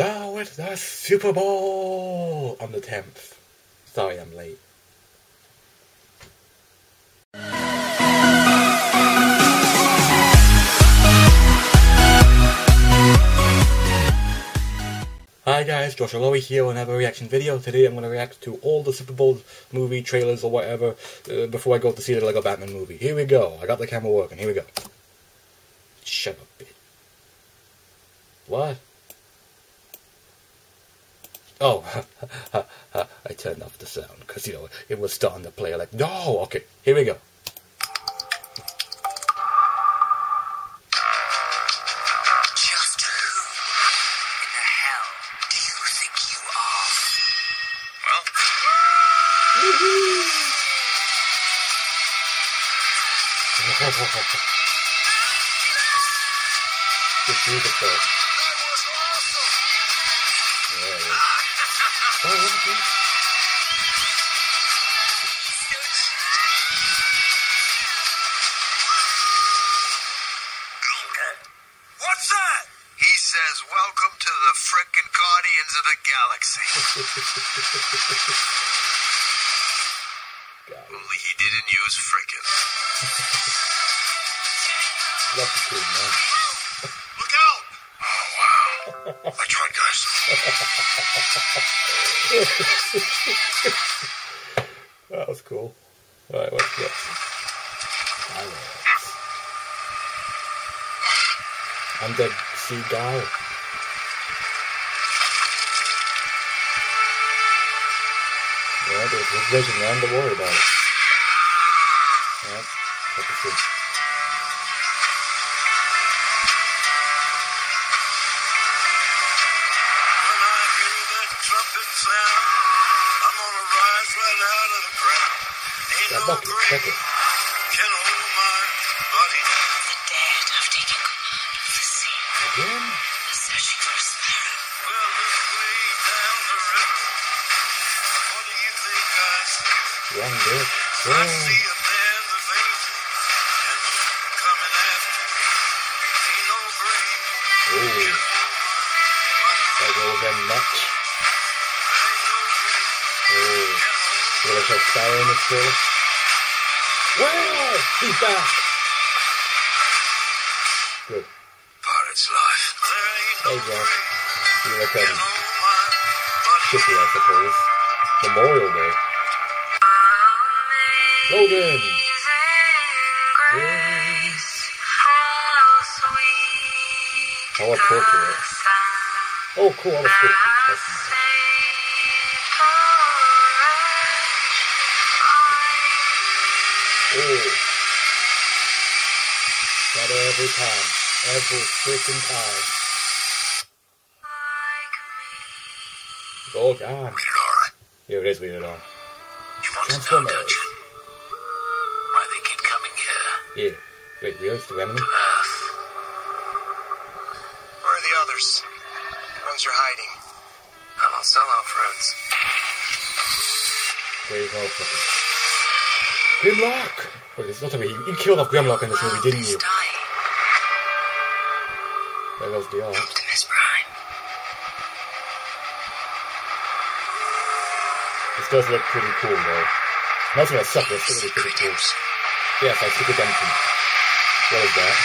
Now it's the Super Bowl on the 10th. Sorry I'm late. Hi guys, Joshua Lawrie here with another reaction video. Today I'm going to react to all the Super Bowl movie trailers or whatever uh, before I go to see the Lego Batman movie. Here we go. I got the camera working. Here we go. Shut up, bitch. What? Oh, I turned off the sound because, you know, it was starting to play like, no, okay, here we go. Just who Says, "Welcome to the frickin' Guardians of the Galaxy." Only he didn't use frickin'. that's cool, man. Look out! Oh wow! I tried, guys. That was cool. Alright, what's this? Pirates. Undead Sea Guy. Yeah, there's his vision, man. Don't worry about it. Let me see. When I hear that trumpet sound, I'm gonna rise right out of the ground. Ain't That no bucket, grave bucket. Hold You look like Sparrow in this trailer. Well, he's back. Good. Pirate's life. There ain't no you go. grave You look can um, hold my body shitty, I suppose. Memorial Day. Logan. How appropriate. Oh, cool. I was good. It every time. Every freaking time. Oh, God. Rated Here it is, R. You want Transformers. Why they keep coming here Yeah. Wait, really? It's the enemy? Where are the others? Ones you're hiding. I don't sell out friends. There you go, fucking. Grimlock! Wait, there's not a way. You killed off Grimlock in this movie, didn't you? There goes the art. Optimus Prime. This does look pretty cool, though. Not gonna suck, but it's really pretty cool. Yes, I took redemption. What is that?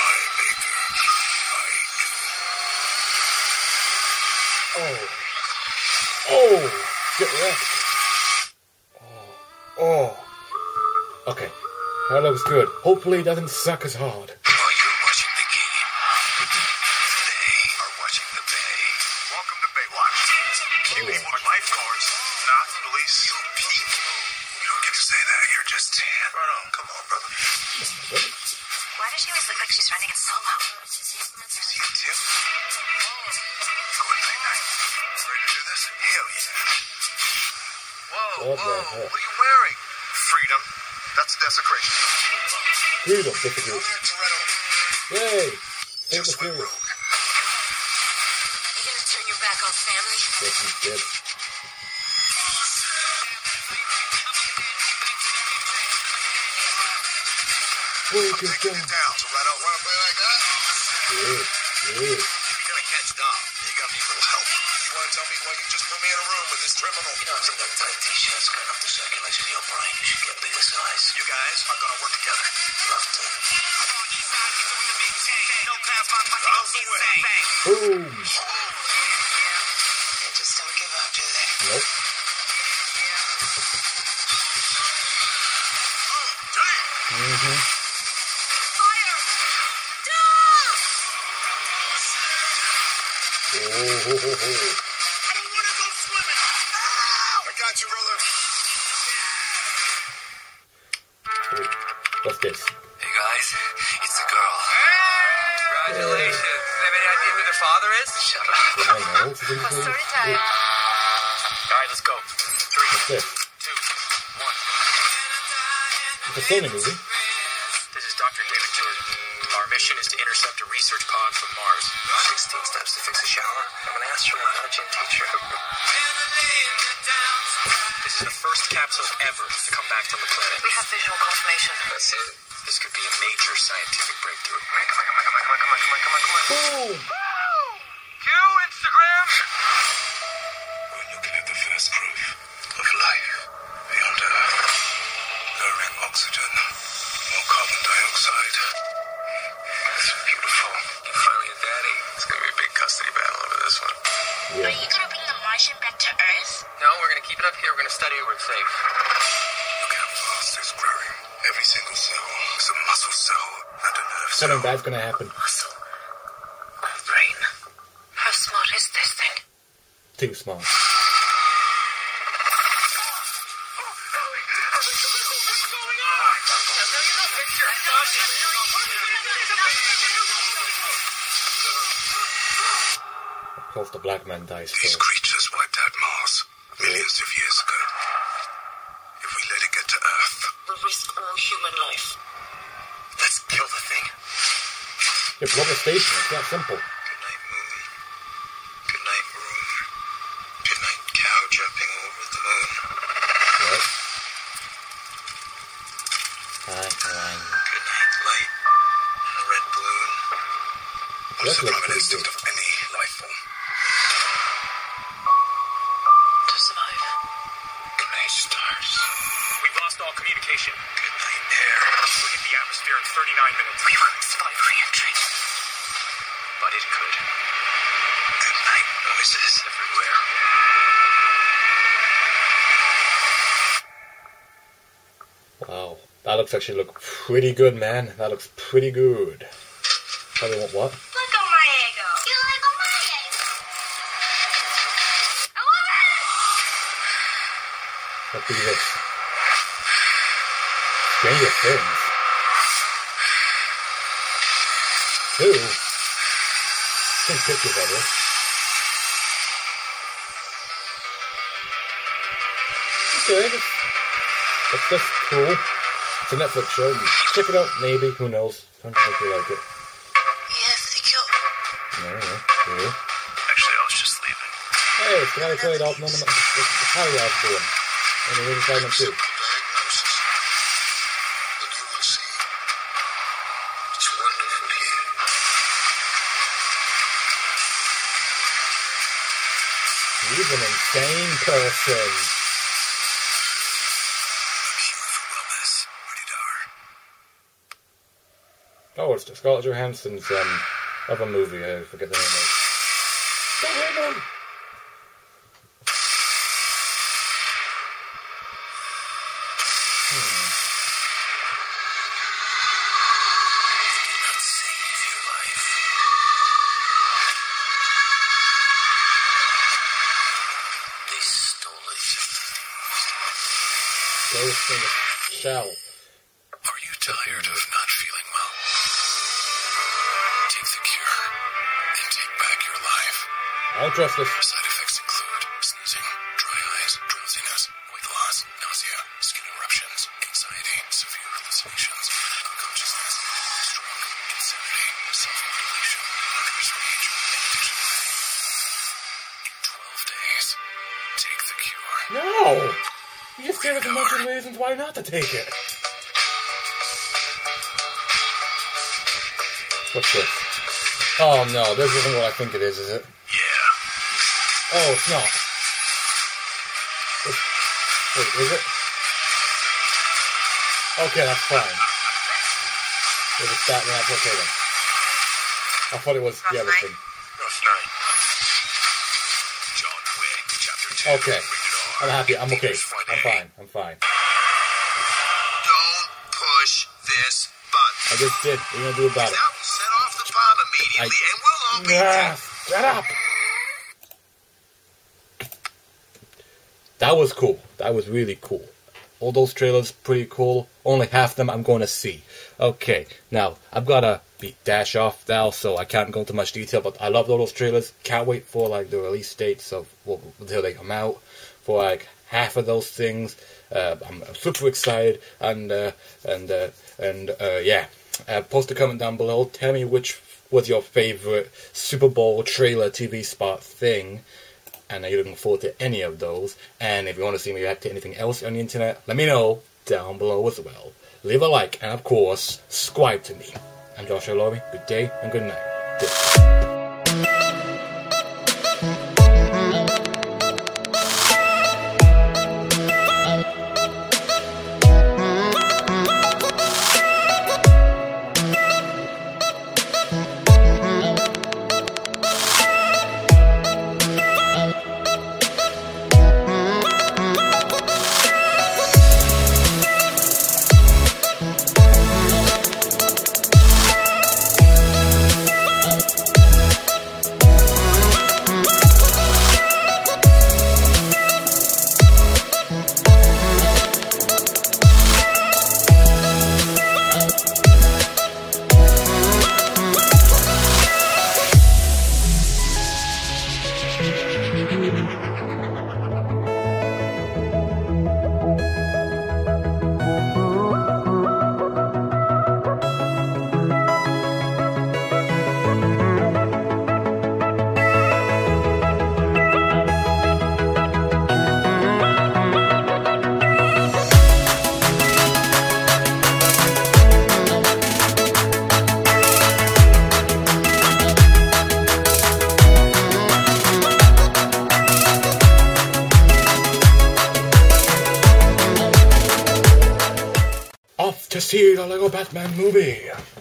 My maker. I Oh. Oh! Get wrecked. Oh. Oh. Okay. That looks good. Hopefully it doesn't suck as hard. Right on. Come on, brother. Why does she always look like she's running in solo? You see it too? Going night night. Ready to do this? Hell yeah. Whoa, What whoa. What are you wearing? Freedom. That's desecration. Freedom, disagree. Go there, Toretto. Yay! Take the Just went freedom. rogue. You gonna turn your back on family? Yes, he did. It down. it down, Toretto. Want to play like that? Yeah, yeah. If you're gonna catch Dom, you gotta need a little help. tell me why you just put me in a room with this criminal. You think that tight t-shirt's good enough to circulate your brain. You should get bigger size. You guys are gonna work together. Love to. The? Boom. Got you, brother. Wait, What's this? Hey guys, it's a girl. Congratulations. Have any idea who the father is? Shut up. Ryan Reynolds is in this movie? Wait, All right, let's go. Three, What's this? two, one. It's a Sony movie. This is Dr. David Jordan. Our mission is to intercept a research pod from Mars. 16 steps to fix a shower. I'm an astronaut, not a gym teacher. This is the first capsule ever to come back from the planet. We have visual confirmation. That's it. This could be a major scientific breakthrough. Come on, come on, come on, come on, come on, come on, come on, come on. Boom. Cue Instagram. We're looking at the first proof of life beyond Earth. Lowering oxygen, more carbon dioxide. Safe. Look how fast it's growing. Every single cell is a muscle cell and a nerve cell. Something bad's gonna happen. Muscle. Brain. How smart is this thing? Too small. Of course, the black man dies These first. Kill the thing. Yeah, blow the station. It's that simple. good night, moon. Good night, room. Good night, cow jumping over the moon. Right? Hi, Ryan. Good night, light. And a red balloon. That What's the looks prime instinct of any life form? To survive. Good night, stars. We've lost all communication. Good night, air. We'll hit the atmosphere in 39 minutes. We won't survive re-entry. But it could. Good night, noises. Everywhere. Wow. That looks actually look pretty good, man. That looks pretty good. Probably want what? Look on my ego. You like on my ego? I love it! What is this? Stranger Things. too. Take pictures of it. Okay, that's, that's cool. It's a Netflix show. Check it out, maybe. Who knows? I don't know if you like it. Yeah, thank you. I don't know. Cool. Hey, it's Gary Clay, Dalton, and Harry Osborn. And the Riverside Number 2. He's an insane person. Oh, it's Scarlett Johansson's um, other movie. I forget the name of. Don't In the Shell. Are you tired of not feeling well? Take the cure and take back your life. I don't trust this. Reasons why not to take it. What's this? Oh no, this isn't what I think it is, is it? Yeah. Oh, it's not. It's, wait, is it? Okay, that's fine. It was. That's okay then. I thought it was the other thing. Rough night. John Wick, chapter 2. Okay. I'm happy. I'm okay. I'm fine. I'm fine. This button. I just did. We're gonna do about it? That will set off the bomb immediately, I- and we'll all be Ah, shut up. That was cool. That was really cool. All those trailers pretty cool. Only half them I'm going to see. Okay, now I've got to be dash off now, so I can't go into much detail. But I love all those trailers. Can't wait for like the release dates of well, until they come out for like half of those things. Uh, I'm super excited and uh, and uh, and uh, yeah. Uh, post a comment down below. Tell me which was your favorite Super Bowl trailer TV spot thing. And are you looking forward to any of those? And if you want to see me react to anything else on the internet, let me know down below as well. Leave a like and of course, subscribe to me. I'm Joshua Lawrie. Good day and good night. Off Batman movie.